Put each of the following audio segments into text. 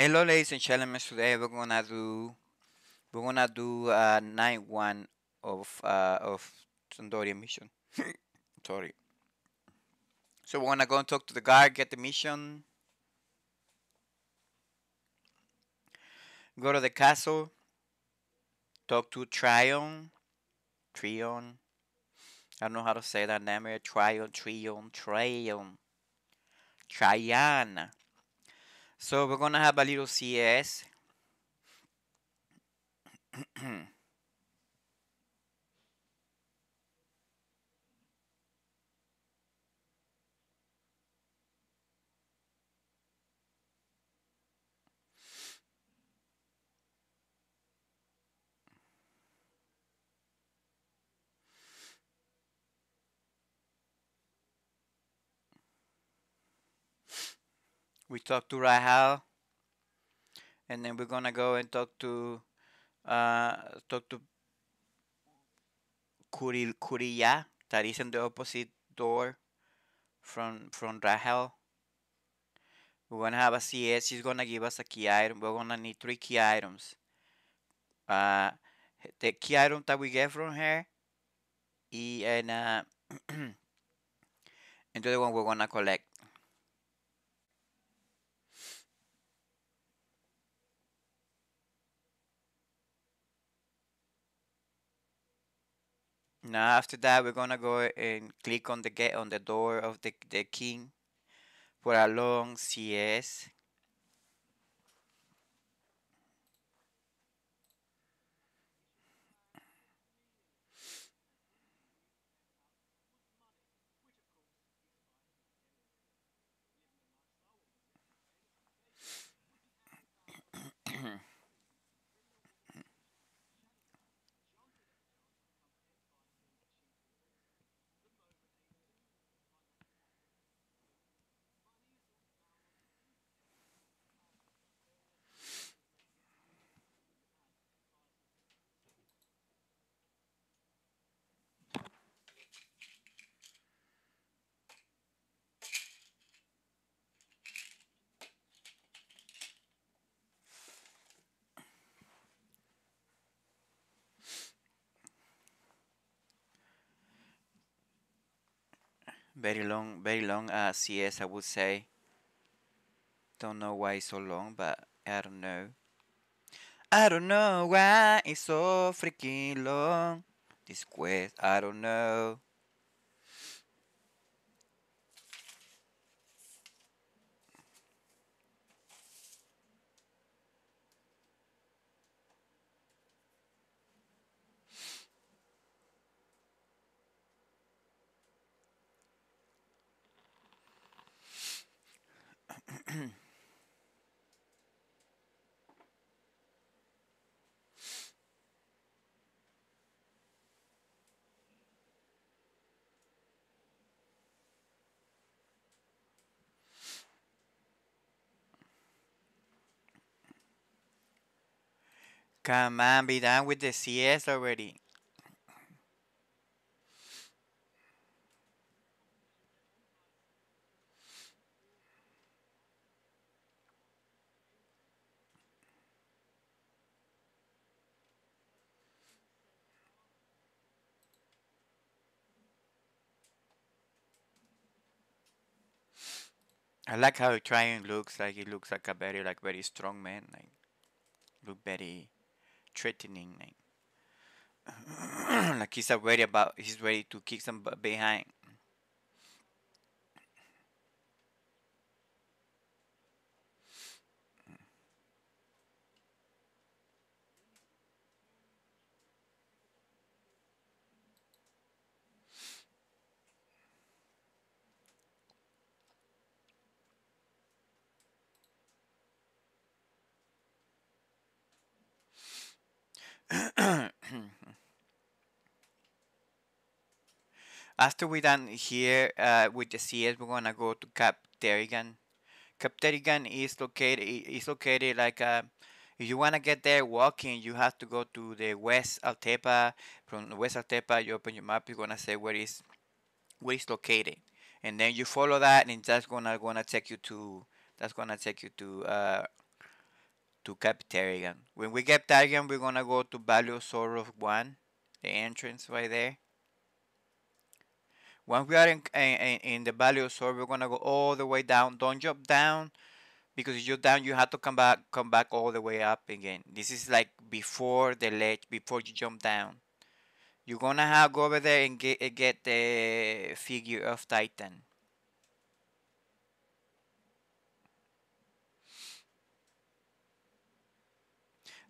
Hello, ladies and gentlemen. Today we're gonna do we're gonna do uh, night one of uh, of San d'Oria mission. Sorry. So we're gonna go and talk to the guard, get the mission, go to the castle, talk to Tryon, Trion. I don't know how to say that name. Tryon, Trion, Tryon, Tryon. So we're gonna have a little CS. we talk to Rahal, and then we're gonna go and talk to uh, talk to Kuril Curilla that is in the opposite door from from Rahal. We're gonna have a CS. She's gonna give us a key item. We're gonna need three key items. Uh, the key item that we get from her, and uh, and the other one we're gonna collect. Now after that, we're gonna go and click on the get on the door of the the king for a long CS. very long, very long uh, CS, I would say. Don't know why it's so long, but I don't know. I don't know why it's so freaking long. This quest, I don't know. Come on, be done with the CS already. I like how Tryon looks like he looks like a very like very strong man like look very threatening like he's ready about he's ready to kick some behind After we're done here uh, with the CS, we're gonna go to Cap Teriggan. Cap Teriggan is located is located like uh, if you wanna get there walking, you have to go to the West Altepa. From the West Altepa, you open your map, you're gonna say where is where is located, and then you follow that, and that's gonna gonna take you to that's gonna take you to uh, to Cap Teriggan. When we get Teriggan, we're gonna go to Baleosaurus 1, the entrance right there. Once we are in, in, in the Baleosaur, we're gonna go all the way down. Don't jump down because if you're down, you have to come back, come back all the way up again. This is like before the ledge, before you jump down. You're gonna have go over there and get get the figure of Titan.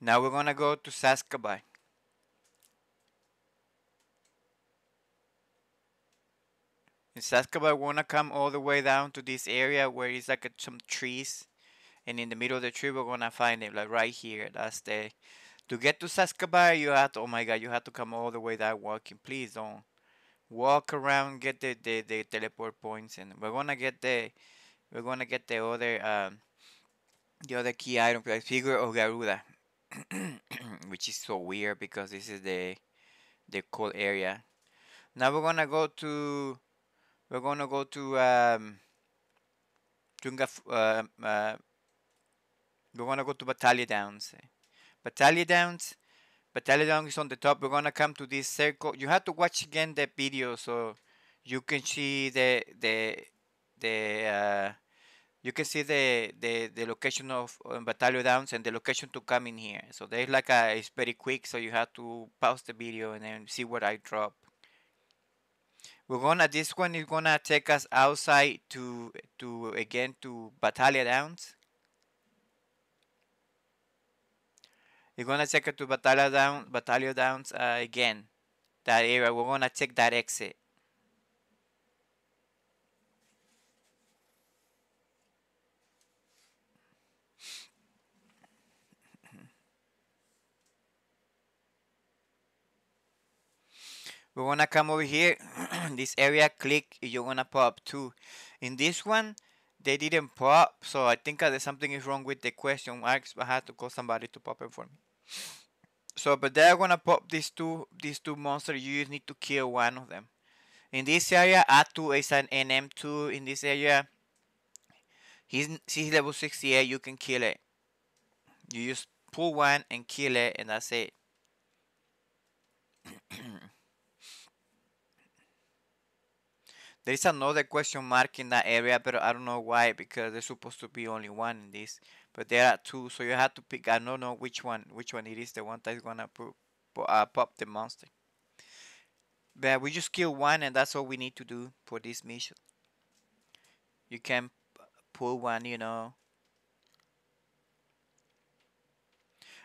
Now we're gonna go to Saskabai. In we're gonna come all the way down to this area where it's like a, some trees, and in the middle of the tree, we're gonna find it like right here. That's the. To get to Saskabai, you have to. Oh my God, you have to come all the way down walking. Please don't walk around, get the, the, the teleport points, and we're gonna get the. We're gonna get the other um, the other key item, like figure of Garuda. which is so weird because this is the the cold area. Now we're gonna go to we're gonna go to um. Uh, uh, we're gonna go to Batallia Downs. Batallia Downs. Batallia Downs is on the top. We're gonna come to this circle. You have to watch again the video so you can see the the the uh, you can see the the, the location of um, Downs and the location to come in here. So there's like a it's very quick, so you have to pause the video and then see what I drop. We're gonna this one is gonna take us outside to to again to Batallia Downs. You're gonna take it to Batallia Down Batallia Downs uh, again. That area. We're gonna take that exit. we're gonna come over here this area click you're gonna pop two in this one they didn't pop so I think uh, something is wrong with the question marks I had to call somebody to pop it for me. So but they're gonna pop these two these two monsters. You just need to kill one of them. In this area A2 is an NM2 in this area he's, he's level 68 you can kill it. You just pull one and kill it and that's it There is another question mark in that area, but I don't know why because there's supposed to be only one in this, but there are two, so you have to pick. I don't know which one, which one it is, the one that's gonna pop, uh, pop the monster. But we just kill one, and that's all we need to do for this mission. You can pull one, you know.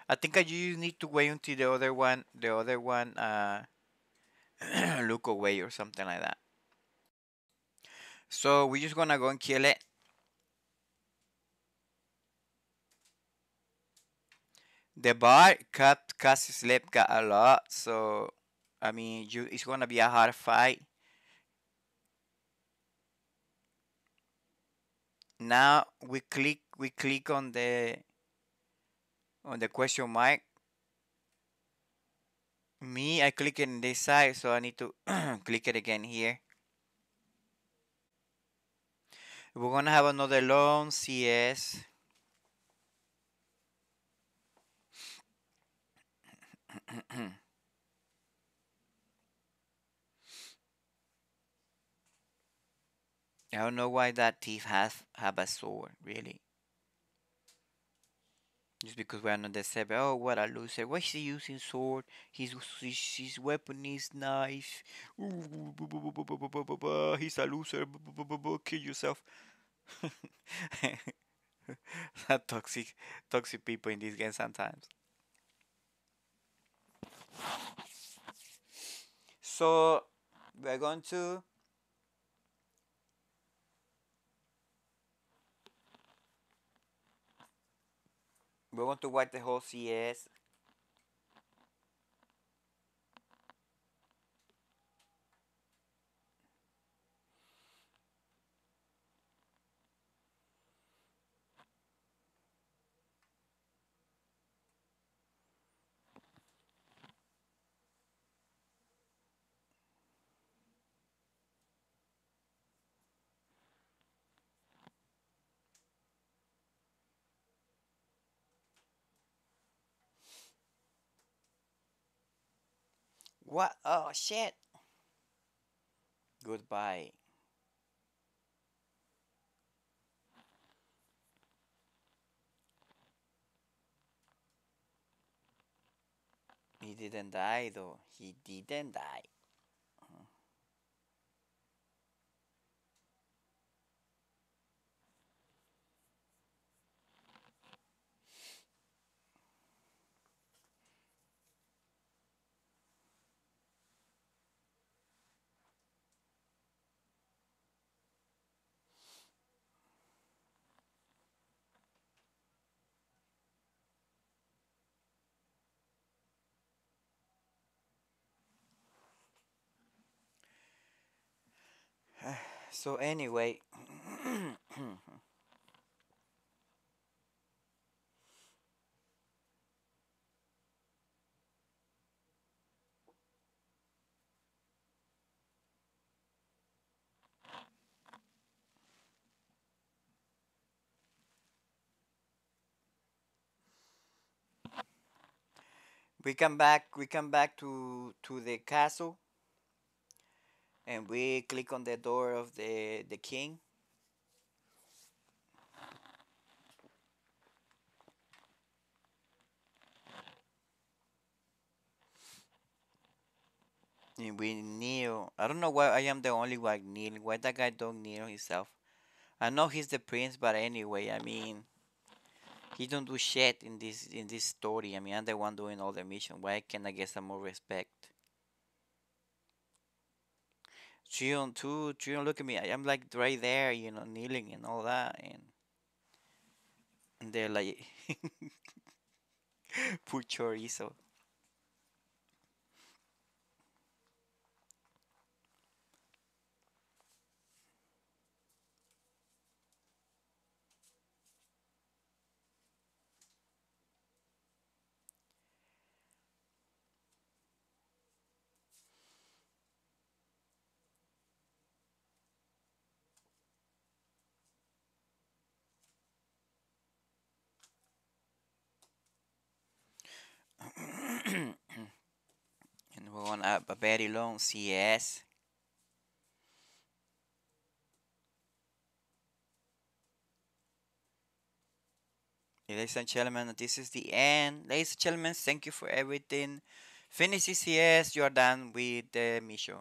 I think I just need to wait until the other one, the other one, uh, look away or something like that. So we're just gonna go and kill it. The bar cut Cassie sleep got a lot, so I mean you it's gonna be a hard fight. Now we click we click on the on the question mark. Me I click in this side so I need to click it again here. We're gonna have another long CS. I don't know why that thief has have a sword, really. Just because we're on the server. Oh, what a loser. Why is he using sword? His, his, his weapon is knife. He's a loser. Kill yourself. toxic, toxic people in this game sometimes. So we're going to we're going to watch the whole CS What? Oh shit. Goodbye. He didn't die though. He didn't die. So anyway, we come back. We come back to to the castle, and we click on the door of the the king. And we kneel. I don't know why I am the only one kneeling. Why that guy don't kneel himself? I know he's the prince, but anyway, I mean, he don't do shit in this in this story. I mean, I'm the one doing all the mission. Why can't I get some more respect? Chion too. Chion, look at me. I am like right there, you know, kneeling and all that, and and they're like, poor chorizo. and we're on a, a very long CS. Ladies and gentlemen, this is the end. Ladies and gentlemen, thank you for everything. Finish CS, you are done with the mission.